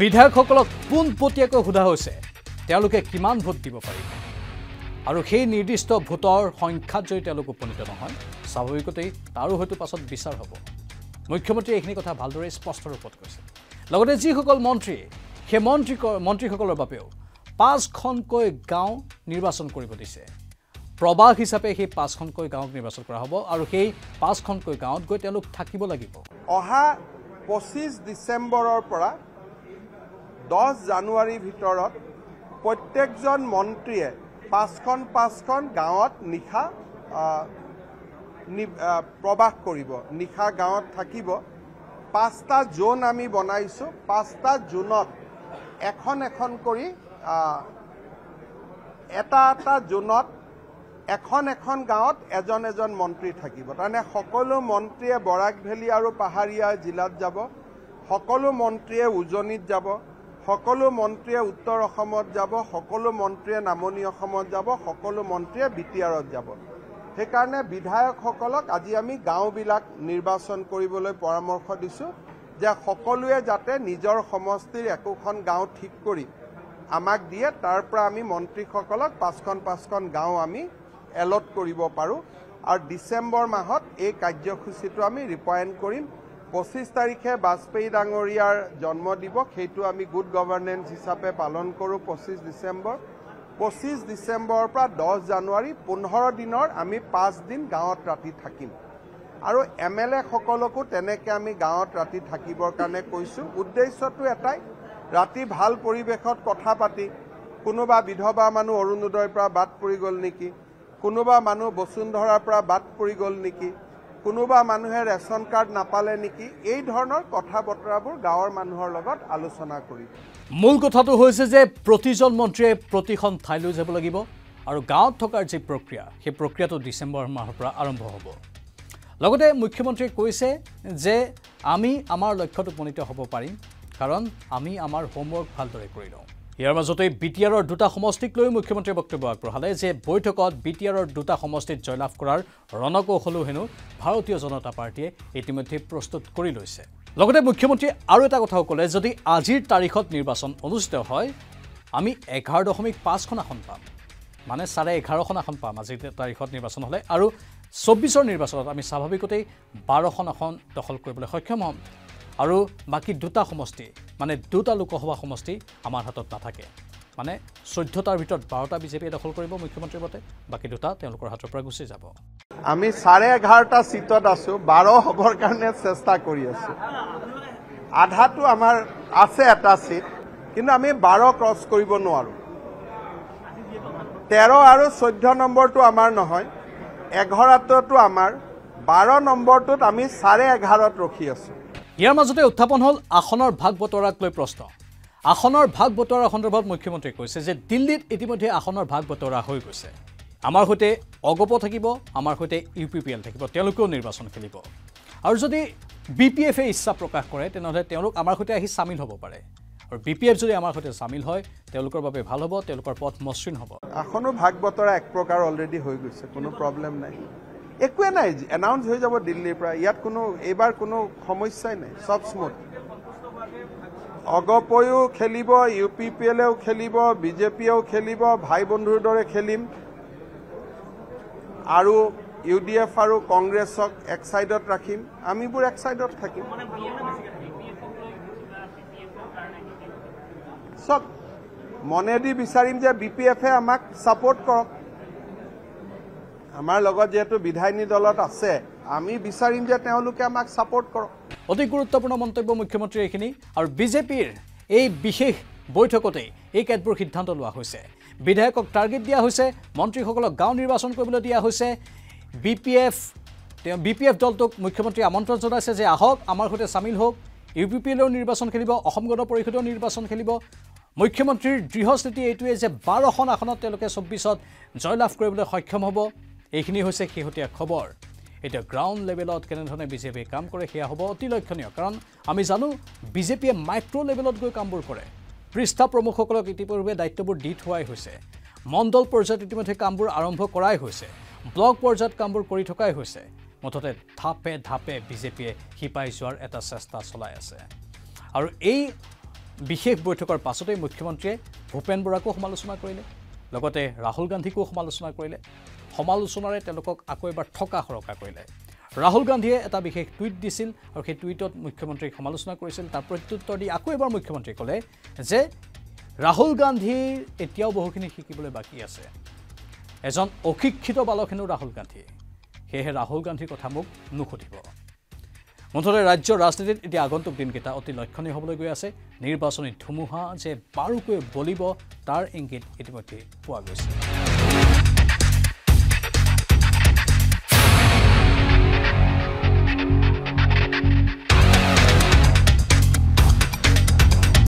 বিধায়কসকলক পোনপটীয়াকৈ সোধা হৈছে তেওঁলোকে কিমান ভোট দিব পাৰিব আৰু সেই নিৰ্দিষ্ট ভোটৰ সংখ্যাত যদি তেওঁলোক উপনীত নহয় স্বাভাৱিকতেই তাৰো হয়তো পাছত বিচাৰ হ'ব। মুখ্যমন্ত্ৰীয়ে এইখিনি কথা ভালদৰে স্পষ্ট ৰূপত কৈছে। লগতে যিসকল মন্ত্ৰী সেই মন্ত্ৰী মন্ত্ৰীসকলৰ বাবেও পাঁচখনকৈ গাঁও নিৰ্বাচন কৰিব দিছে। প্ৰবাস হিচাপে সেই পাঁচখনকৈ গাঁৱক নিৰ্বাচন কৰা হ'ব আৰু সেই পাঁচখনকৈ গাঁৱত গৈ তেওঁলোক থাকিব লাগিব। অহা পঁচিছ ডিচেম্বৰৰ পৰা দহ জানুৱাৰীৰ ভিতৰত প্ৰত্যেকজন মন্ত্ৰীয়ে পাঁচখন পাঁচখন গাঁৱত নিশা প্ৰৱাস কৰিব। নিশা গাঁৱত থাকিব। পাঁচটা জোন আমি বনাইছোঁ। পাঁচটা জোনত এখন এখন কৰি এটা এটা জোনত এখন এখন গাঁৱত এজন এজন মন্ত্ৰী থাকিব। তাৰমানে সকলো মন্ত্ৰীয়ে বৰাক ভেলী আৰু পাহাৰীয়া জিলাত যাব। সকলো মন্ত্ৰীয়ে উজনিত যাব। সকলো মন্ত্ৰীয়ে উত্তৰ অসমত যাব সকলো মন্ত্ৰীয়ে নামনি অসমত যাব সকলো মন্ত্ৰীয়ে বি টি আৰত যাব। সেইকাৰণে বিধায়কসকলক আজি আমি গাঁওবিলাক নিৰ্বাচন কৰিবলৈ পৰামৰ্শ দিছোঁ যে সকলোৱে যাতে নিজৰ সমষ্টিৰ একোখন গাঁও ঠিক কৰি আমাক দিয়ে তাৰ পৰা আমি মন্ত্ৰীসকলক পাঁচখন পাঁচখন গাঁও আমি এলট কৰিব পাৰোঁ। আৰু ডিচেম্বৰ মাহত এই কাৰ্যসূচীটো আমি ৰূপায়ণ কৰিম। পঁচিছ তাৰিখে বাজপেয়ী ডাঙৰীয়াৰ জন্ম দিৱস সেইটো আমি গুড গভৰ্নেন্স হিচাপে পালন কৰোঁ পঁচিছ ডিচেম্বৰ। পঁচিছ ডিচেম্বৰৰ পৰা দহ জানুৱাৰী পোন্ধৰ দিনৰ আমি পাঁচদিন গাঁৱত ৰাতি থাকিম। আৰু এম এল এসকলকো তেনেকৈ আমি গাঁৱত ৰাতি থাকিবৰ কাৰণে কৈছোঁ। উদ্দেশ্যটো এটাই ৰাতি ভাল পৰিৱেশত কথা পাতি কোনোবা বিধৱা মানুহ অৰুণোদয়ৰ পৰা বাদ পৰি গ'ল নেকি? কোনোবা মানুহ বসুন্ধৰাৰ পৰা বাদ পৰি গ'ল নেকি? কোনোবা মানুহে ৰেচন কাৰ্ড নাপালে নেকি? এই ধৰণৰ কথা বতৰাবোৰ গাঁৱৰ মানুহৰ লগত আলোচনা কৰিম মূল কথাটো হৈছে যে প্ৰতিজন মন্ত্ৰীয়ে প্ৰতিখন ঠাইলৈ যাব লাগিব আৰু গাঁৱত থকাৰ যি প্ৰক্ৰিয়া সেই প্ৰক্ৰিয়াটো ডিচেম্বৰ মাহৰ পৰা আৰম্ভ হ'ব। লগতে মুখ্যমন্ত্ৰীয়ে কৈছে যে আমি আমাৰ লক্ষ্যত উপনীত হ'ব পাৰিম কাৰণ আমি আমাৰ হোমৱৰ্ক ভালদৰে কৰি লওঁ। ইয়াৰ মাজতে বি টি আৰৰ দুটা সমষ্টিক লৈ মুখ্যমন্ত্ৰীয়ে বক্তব্য আগবঢ়ালে যে বৈঠকত বি টি আৰৰ দুটা সমষ্টিত জয়লাভ কৰাৰ ৰণকৌশলো হেনো ভাৰতীয় জনতা পাৰ্টীয়ে ইতিমধ্যে প্ৰস্তুত কৰি লৈছে। লগতে মুখ্যমন্ত্ৰীয়ে আৰু এটা কথাও ক'লে যদি আজিৰ তাৰিখত নিৰ্বাচন অনুষ্ঠিত হয় আমি এঘাৰ দশমিক পাঁচখন আসন পাম। মানে চাৰে এঘাৰখন আসন পাম আজিৰ তাৰিখত নিৰ্বাচন হ'লে। আৰু চৌব্বিছৰ নিৰ্বাচনত আমি স্বাভাৱিকতেই বাৰখন আসন দখল কৰিবলৈ সক্ষম হ'ম। আৰু বাকী দুটা সমষ্টি মানে দুটা লোকসভা সমষ্টি আমাৰ হাতত নাথাকে। মানে চৈধ্যটাৰ ভিতৰত বাৰটা বিজেপিয়ে দখল কৰিব মুখ্যমন্ত্ৰীৰ মতে বাকী দুটা তেওঁলোকৰ হাতৰ পৰা গুচি যাব। আমি চাৰে এঘাৰটা চিটত আছোঁ বাৰ হ'বৰ কাৰণে চেষ্টা কৰি আছোঁ। আধাটো আমাৰ আছে এটা চিট কিন্তু আমি বাৰ ক্ৰছ কৰিব নোৱাৰোঁ। তেৰ আৰু চৈধ্য নম্বৰটো আমাৰ নহয় এঘাৰটোতো আমাৰ বাৰ নম্বৰটোত আমি চাৰে এঘাৰত ৰখি আছোঁ। ইয়াৰ মাজতে উত্থাপন হ'ল আসনৰ ভাগ বতৰাক লৈ প্ৰশ্ন। আসনৰ ভাগ বতৰা সন্দৰ্ভত মুখ্যমন্ত্ৰীয়ে কৈছে যে দিল্লীত ইতিমধ্যে আসনৰ ভাগ বতৰা হৈ গৈছে। আমাৰ সৈতে অগপ থাকিব আমাৰ সৈতে ইউ পি পি এল থাকিব তেওঁলোকেও নিৰ্বাচন খেলিব। আৰু যদি বি পি এফে ইচ্ছা প্ৰকাশ কৰে তেনেহ'লে তেওঁলোক আমাৰ সৈতে আহি চামিল হ'ব পাৰে। আৰু বি পি এফ যদি আমাৰ সৈতে চামিল হয় তেওঁলোকৰ বাবে ভাল হ'ব তেওঁলোকৰ পথ মসৃণ হ'ব। আসনো ভাগ বতৰা এক প্ৰকাৰ অলৰেডি হৈ গৈছে কোনো প্ৰব্লেম নাই। একোৱে নাই এনাউন্স হৈ যাব দিল্লীৰ পৰা। ইয়াত কোনো এইবাৰ কোনো সমস্যাই নাই চব স্মুথ অগপয়ো খেলিব ইউ পি পি এলেও খেলিব বিজেপিয়েও খেলিব ভাই বন্ধুৰ দৰে খেলিম। আৰু ইউ ডি এফ আৰু কংগ্ৰেছক এক ছাইডত ৰাখিম। আমিবোৰ এক ছাইডত থাকিম। চব মনেদি বিচাৰিম যে বি পি এফে আমাক ছাপোৰ্ট কৰক। আমাৰ লগত যিহেতু বিধায়িনী দলত আছে আমি বিচাৰিম যে তেওঁলোকে আমাক ছাপোৰ্ট কৰক। অতি গুৰুত্বপূৰ্ণ মন্তব্য মুখ্যমন্ত্ৰীৰ এইখিনি আৰু বিজেপিৰ এই বিশেষ বৈঠকতেই এই কেতবোৰ সিদ্ধান্ত লোৱা হৈছে। বিধায়কক টাৰ্গেট দিয়া হৈছে মন্ত্ৰীসকলক গাঁও নিৰ্বাচন কৰিবলৈ দিয়া হৈছে। বি পি এফ তেওঁ বি পি এফ দলটোক মুখ্যমন্ত্ৰীয়ে আমন্ত্ৰণ জনাইছে যে আহক আমাৰ সৈতে চামিল হওক। ইউ পি পি এলেও নিৰ্বাচন খেলিব অসম গণ পৰিষদেও নিৰ্বাচন খেলিব। মুখ্যমন্ত্ৰীৰ দৃঢ়স্থিতি এইটোৱে যে বাৰখন আসনত তেওঁলোকে চৌব্বিছত জয়লাভ কৰিবলৈ সক্ষম হ'ব। এইখিনি হৈছে শেহতীয়া খবৰ। এতিয়া গ্ৰাউণ্ড লেভেলত কেনেধৰণে বিজেপিয়ে কাম কৰে সেয়া হ'ব অতি লক্ষণীয় কাৰণ আমি জানো বিজেপিয়ে মাইক্ৰ' লেভেলত গৈ কামবোৰ কৰে। পৃষ্ঠা প্ৰমুখসকলক ইতিপূৰ্বে দায়িত্ববোৰ দি থোৱাই হৈছে। মণ্ডল পৰ্যায়ত ইতিমধ্যে কামবোৰ আৰম্ভ কৰাই হৈছে। ব্লক পৰ্যায়ত কামবোৰ কৰি থকাই হৈছে। মুঠতে ধাপে ধাপে বিজেপিয়ে শিপাই যোৱাৰ এটা চেষ্টা চলাই আছে। আৰু এই বিশেষ বৈঠকৰ পাছতেই মুখ্যমন্ত্ৰীয়ে ভূপেন বৰাকো সমালোচনা কৰিলে। লগতে ৰাহুল গান্ধীকো সমালোচনা কৰিলে। সমালোচনাৰে তেওঁলোকক আকৌ এবাৰ থকা সৰকা কৰিলে। ৰাহুল গান্ধীয়ে এটা বিশেষ টুইট দিছিল আৰু সেই টুইটত মুখ্যমন্ত্ৰীক সমালোচনা কৰিছিল। তাৰ প্ৰত্যুত্তৰ দি আকৌ এবাৰ মুখ্যমন্ত্ৰীয়ে ক'লে যে ৰাহুল গান্ধীৰ এতিয়াও বহুখিনি শিকিবলৈ বাকী আছে। এজন অশিক্ষিত বালক হেনো ৰাহুল গান্ধী সেয়েহে ৰাহুল গান্ধীৰ কথা মোক নুসুধিব। মুঠতে ৰাজ্যৰ ৰাজনীতিত এতিয়া আগন্তুক দিনকেইটা অতি লক্ষণীয় হ'বলৈ গৈ আছে। নিৰ্বাচনী ধুমুহা যে বাৰুকৈ বলিব তাৰ ইংগিত ইতিমধ্যে পোৱা গৈছে।